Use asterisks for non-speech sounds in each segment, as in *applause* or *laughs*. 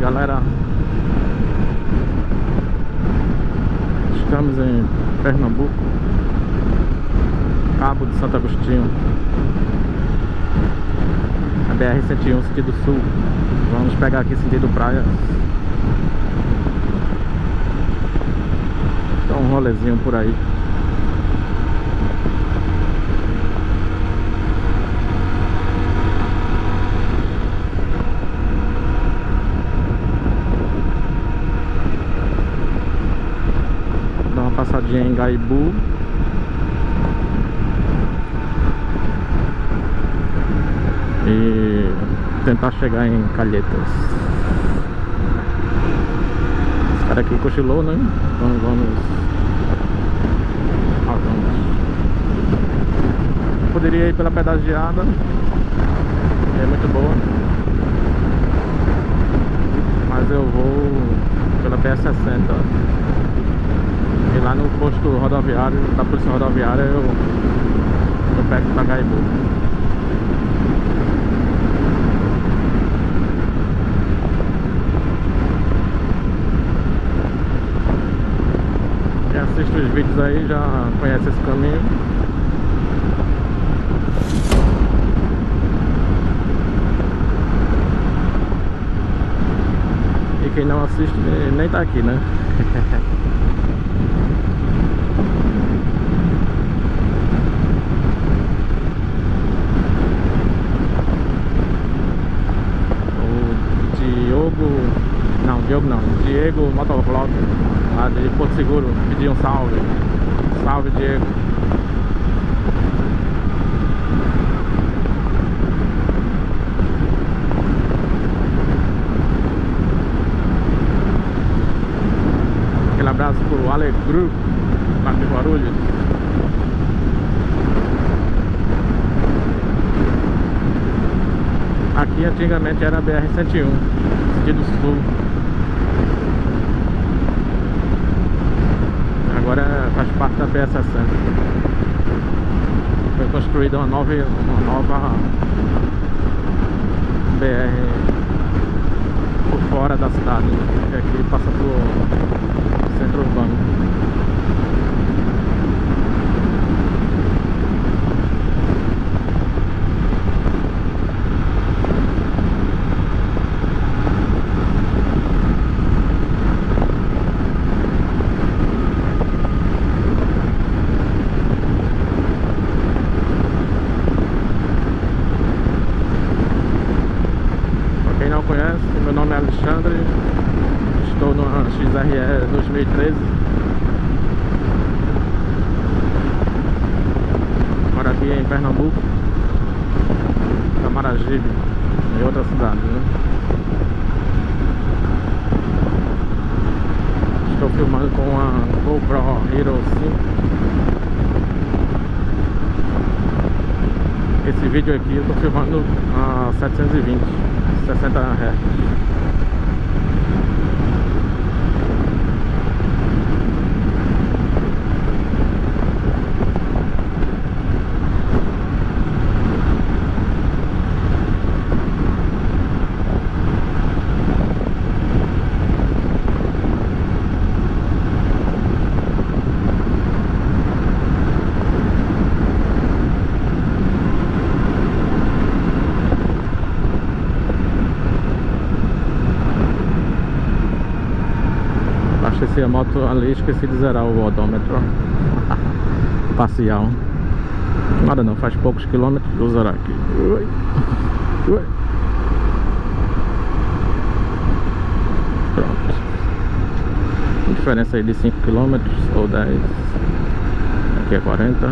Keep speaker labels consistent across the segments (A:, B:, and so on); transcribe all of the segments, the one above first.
A: galera. Estamos em Pernambuco Cabo de Santo Agostinho. A BR-101 sentido sul. Vamos pegar aqui sentido praia. Dá um rolezinho por aí passadinha em Gaibu. E tentar chegar em Calhetas. Esse cara aqui cochilou, né? Então vamos. Poderia ir pela pedagiada. É muito boa. Mas eu vou pela PS60 e lá no posto rodoviário, da polícia rodoviária, eu, eu pego pra Gaibu. Quem assiste os vídeos aí já conhece esse caminho. E quem não assiste nem tá aqui, né? *laughs* Diogo não, Diego Motovlog, lá de Porto Seguro, pediu um salve. Salve Diego. Aquele abraço pro Alegru, lá de Guarulhos. Aqui antigamente era BR-101, sentido sul. Faz parte da BS-60 foi construída uma nova, uma nova BR por fora da cidade que aqui passa por centro urbano Estou no XRE 2013 Agora aqui em Pernambuco. Camaragibe Em outra cidade né? Estou filmando com a GoPro Hero 5 Esse vídeo aqui eu estou filmando a 720 60 Hz Abasteci a moto ali, esqueci de zerar o odômetro. *laughs* Parcial Nada não, faz poucos quilômetros, vou zerar aqui. Ui. Ui. Pronto. Diferença aí de 5 km ou 10 Aqui é 40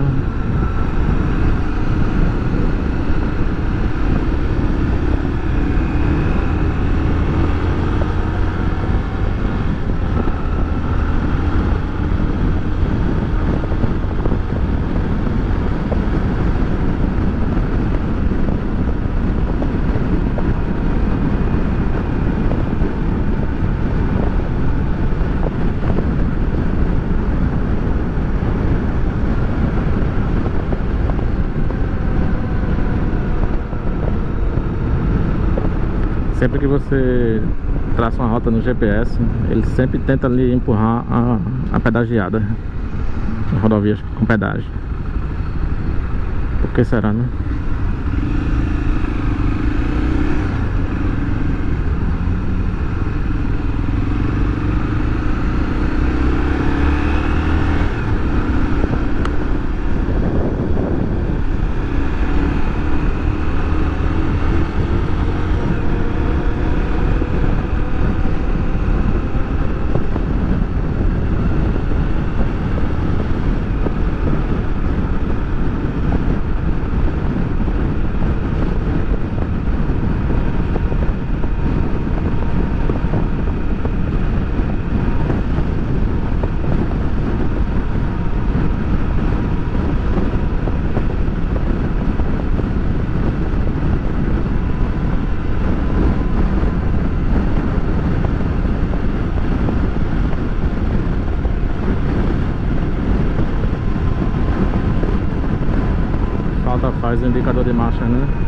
A: Sempre que você traça uma rota no GPS, ele sempre tenta ali empurrar a, a pedagiada. Rodovias com pedágio. Por que será, né? Faz o indicador de marcha, né?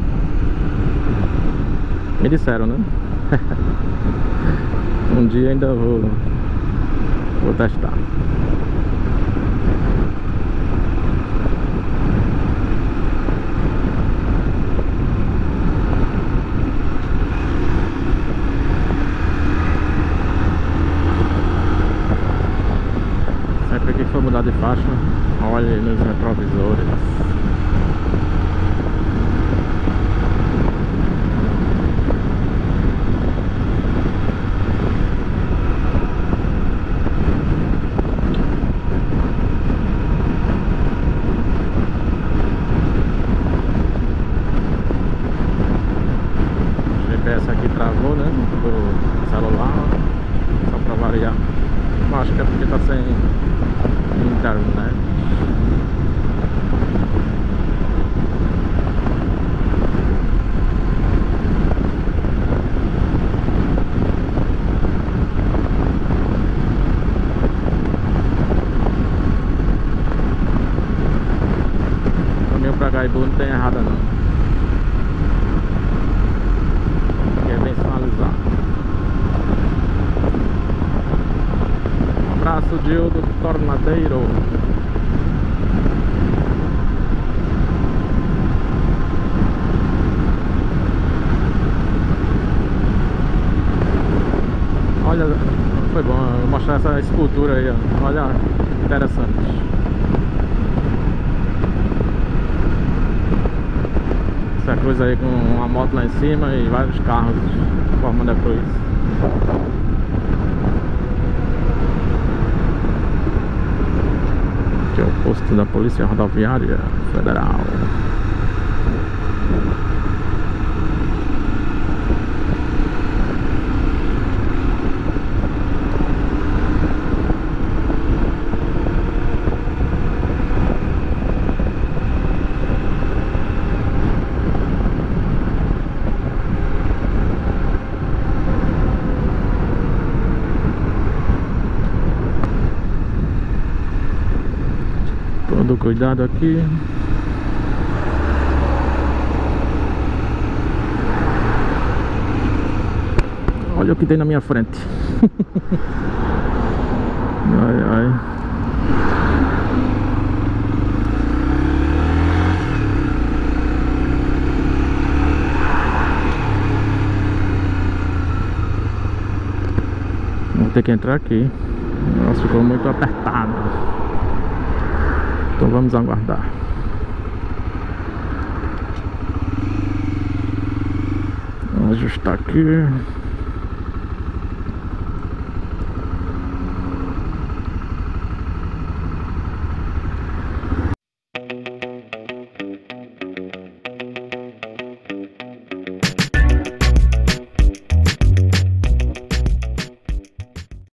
A: Me disseram, né? *laughs* um dia ainda vou vou testar. Sempre que for mudar de faixa Olhe nos retrovisores. GPS aqui travou, né? Do celular. Só pra variar. Acho que é porque tá sem internet. Gaibu não tem errada não. Aqui é bem sinalizado. Um abraço, Dildo Tornadeiro. Olha, foi bom mostrar essa escultura aí. Olha, interessante. essa cruz aí com uma moto lá em cima e vários carros formando a cruz. É o posto da Polícia Rodoviária Federal. Cuidado aqui. Olha o que tem na minha frente. *laughs* ai, ai. Vou ter que entrar aqui. Nossa, ficou muito apertado. Então vamos aguardar. Vamos ajustar aqui.